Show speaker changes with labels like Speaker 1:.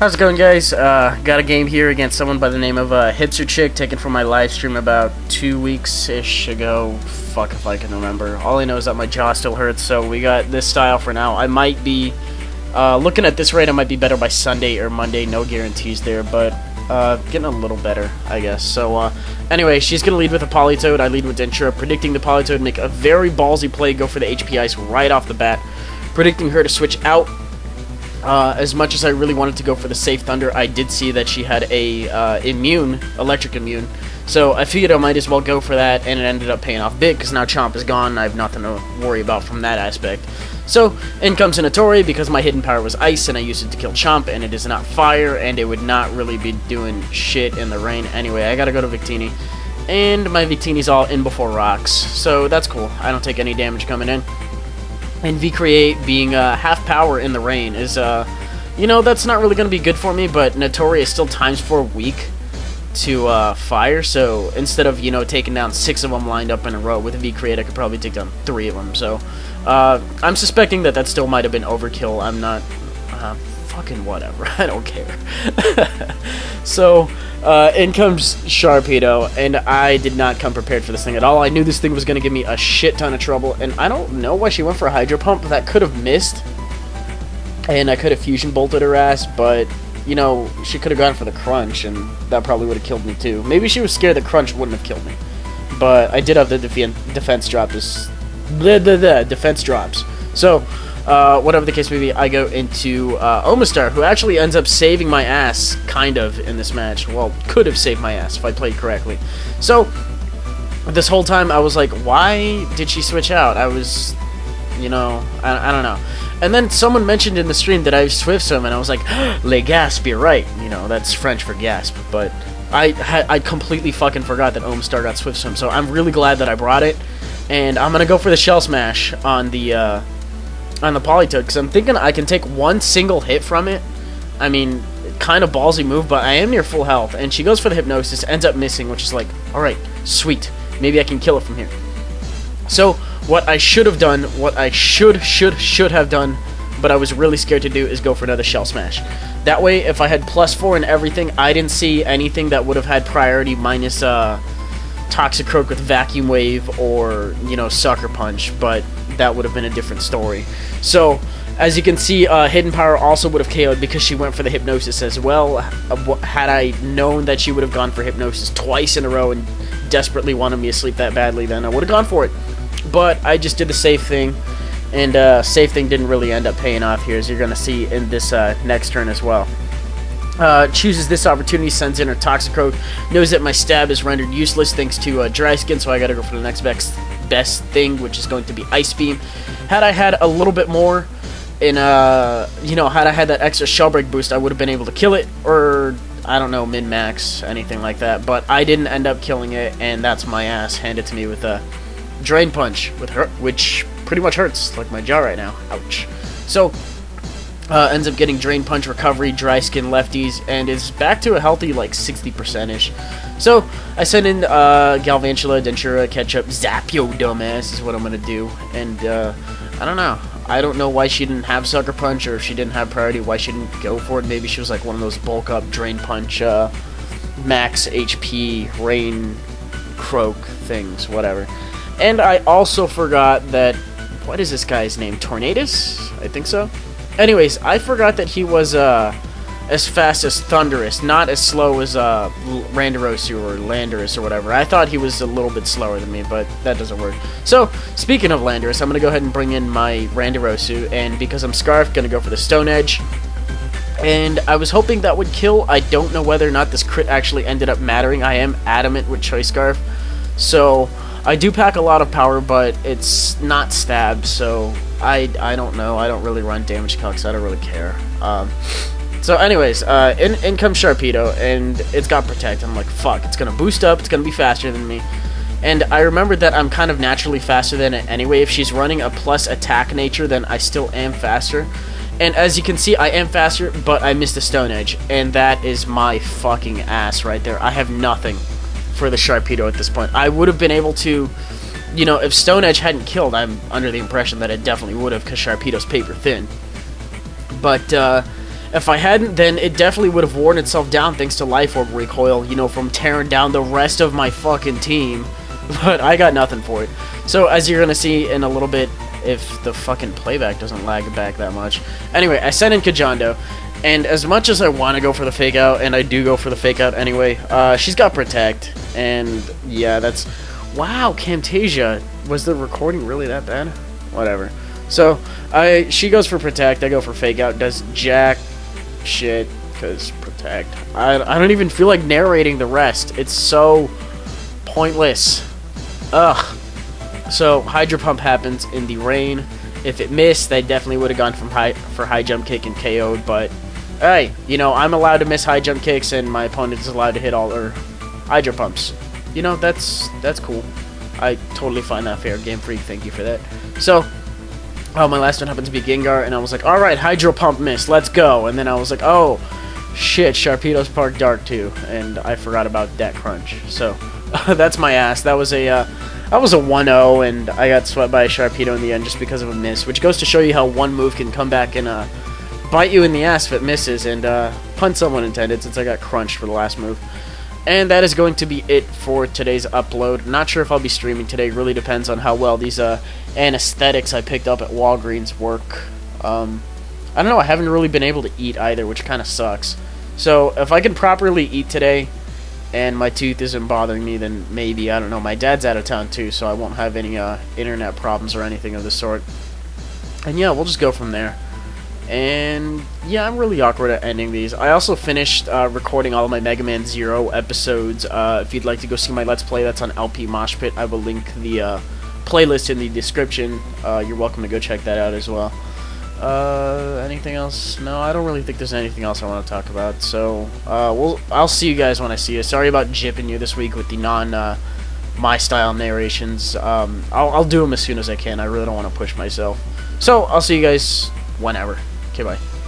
Speaker 1: How's it going, guys? Uh, got a game here against someone by the name of uh, Hipster Chick, taken from my live stream about two weeks-ish ago. Fuck if I can remember. All I know is that my jaw still hurts, so we got this style for now. I might be, uh, looking at this rate, I might be better by Sunday or Monday. No guarantees there, but uh, getting a little better, I guess. So, uh, anyway, she's going to lead with a Politoed. I lead with Dentura, predicting the Politoed make a very ballsy play, go for the HP Ice right off the bat. Predicting her to switch out uh, as much as I really wanted to go for the safe Thunder, I did see that she had a uh, immune, electric immune. So I figured I might as well go for that, and it ended up paying off big because now Chomp is gone. And I have nothing to worry about from that aspect. So in comes Inatori because my hidden power was ice, and I used it to kill Chomp, and it is not fire, and it would not really be doing shit in the rain. Anyway, I gotta go to Victini, and my Victini's all in before rocks, so that's cool. I don't take any damage coming in and V-Create being uh, half power in the rain is, uh, you know, that's not really going to be good for me, but Notori is still times 4 weak to uh, fire, so instead of, you know, taking down 6 of them lined up in a row with V-Create, I could probably take down 3 of them, so uh, I'm suspecting that that still might have been overkill. I'm not, uh, fucking whatever, I don't care. so, uh, in comes Sharpedo, and I did not come prepared for this thing at all. I knew this thing was going to give me a shit ton of trouble, and I don't know why she went for a Hydro Pump. That could have missed, and I could have Fusion Bolted her ass, but, you know, she could have gone for the Crunch, and that probably would have killed me too. Maybe she was scared the Crunch wouldn't have killed me, but I did have the defense drop, this... Blah, defense drops. So, uh, whatever the case may be, I go into uh, Omastar, who actually ends up saving my ass, kind of, in this match. Well, could have saved my ass if I played correctly. So, this whole time I was like, why did she switch out? I was, you know, I, I don't know. And then someone mentioned in the stream that I Swift Swim, and I was like, Le Gasp, you're right. You know, that's French for gasp. But I, I completely fucking forgot that Omastar got Swift Swim, so I'm really glad that I brought it. And I'm to go for the Shell Smash on the... Uh, on the Politoed because I'm thinking I can take one single hit from it. I mean, kind of ballsy move, but I am near full health. And she goes for the Hypnosis, ends up missing, which is like, alright, sweet. Maybe I can kill it from here. So, what I should have done, what I should, should, should have done, but I was really scared to do, is go for another Shell Smash. That way, if I had plus 4 and everything, I didn't see anything that would have had priority minus, uh, Toxicroak with Vacuum Wave or, you know, Sucker Punch, but that would have been a different story. So, as you can see, uh, Hidden Power also would have KO'd because she went for the Hypnosis as well. Had I known that she would have gone for Hypnosis twice in a row and desperately wanted me to sleep that badly, then I would have gone for it. But I just did the safe thing, and uh, safe thing didn't really end up paying off here, as you're going to see in this uh, next turn as well. Uh, chooses this opportunity, sends in her Toxicroak, knows that my stab is rendered useless thanks to uh, Dry Skin, so I gotta go for the next best, best thing, which is going to be Ice Beam. Had I had a little bit more in, uh, you know, had I had that extra Shell Break boost, I would have been able to kill it, or, I don't know, min-max, anything like that, but I didn't end up killing it, and that's my ass handed to me with a Drain Punch, with her, which pretty much hurts, like my jaw right now. Ouch. So, uh, ends up getting Drain Punch Recovery, Dry Skin Lefties, and is back to a healthy, like, 60%-ish. So, I send in uh, Galvantula, Dentura, Ketchup, Zap Yo Dumbass is what I'm to do. And, uh, I don't know. I don't know why she didn't have Sucker Punch, or if she didn't have priority, why she didn't go for it. Maybe she was, like, one of those bulk-up Drain Punch, uh, max HP, Rain, Croak things, whatever. And I also forgot that... What is this guy's name? Tornadus? I think so. Anyways, I forgot that he was uh, as fast as Thundurus, not as slow as uh, Randarosu or Landorus or whatever. I thought he was a little bit slower than me, but that doesn't work. So, speaking of Landorus, I'm going to go ahead and bring in my Randarosu, and because I'm Scarf, going to go for the Stone Edge. And I was hoping that would kill. I don't know whether or not this crit actually ended up mattering. I am adamant with Choice Scarf. So, I do pack a lot of power, but it's not stab, so I, I don't know. I don't really run damage calcs. I don't really care. Um, so anyways, uh, in, in comes Sharpedo, and it's got Protect. I'm like, fuck, it's going to boost up. It's going to be faster than me. And I remembered that I'm kind of naturally faster than it anyway. If she's running a plus attack nature, then I still am faster. And as you can see, I am faster, but I missed the Stone Edge. And that is my fucking ass right there. I have nothing for the Sharpedo at this point. I would have been able to, you know, if Stone Edge hadn't killed, I'm under the impression that it definitely would have, because Sharpedo's paper thin. But, uh, If I hadn't, then it definitely would have worn itself down thanks to Life Orb recoil, you know, from tearing down the rest of my fucking team. But I got nothing for it. So, as you're gonna see in a little bit, if the fucking playback doesn't lag back that much. Anyway, I sent in Kajando, and as much as I want to go for the fake out, and I do go for the fake out anyway, uh, she's got Protect, and yeah, that's... Wow, Camtasia. Was the recording really that bad? Whatever. So, I she goes for Protect, I go for fake out, does jack shit, because Protect. I, I don't even feel like narrating the rest. It's so pointless. Ugh. So Hydro Pump happens in the rain. If it missed, they definitely would have gone from high for high jump kick and KO'd. But hey, you know I'm allowed to miss high jump kicks, and my opponent is allowed to hit all their Hydro Pumps. You know that's that's cool. I totally find that fair. Game Freak, thank you for that. So, oh, my last one happened to be Gengar, and I was like, all right, Hydro Pump miss, let's go. And then I was like, oh, shit, Sharpedo's Park Dark too, and I forgot about that crunch. So, that's my ass. That was a uh, that was a 1-0, and I got swept by a Sharpedo in the end just because of a miss, which goes to show you how one move can come back and uh, bite you in the ass if it misses, and uh, pun someone intended since I got crunched for the last move. And that is going to be it for today's upload. Not sure if I'll be streaming today. Really depends on how well these uh, anesthetics I picked up at Walgreens work. Um, I don't know. I haven't really been able to eat either, which kind of sucks. So if I can properly eat today, and my tooth isn't bothering me, then maybe, I don't know, my dad's out of town too, so I won't have any uh, internet problems or anything of the sort. And yeah, we'll just go from there. And yeah, I'm really awkward at ending these. I also finished uh, recording all of my Mega Man Zero episodes. Uh, if you'd like to go see my Let's Play, that's on LP Mosh Pit. I will link the uh, playlist in the description. Uh, you're welcome to go check that out as well. Uh, anything else? No, I don't really think there's anything else I want to talk about. So, uh, we'll, I'll see you guys when I see you. Sorry about jipping you this week with the non, my style narrations. Um, I'll, I'll do them as soon as I can. I really don't want to push myself. So, I'll see you guys whenever. Okay, bye.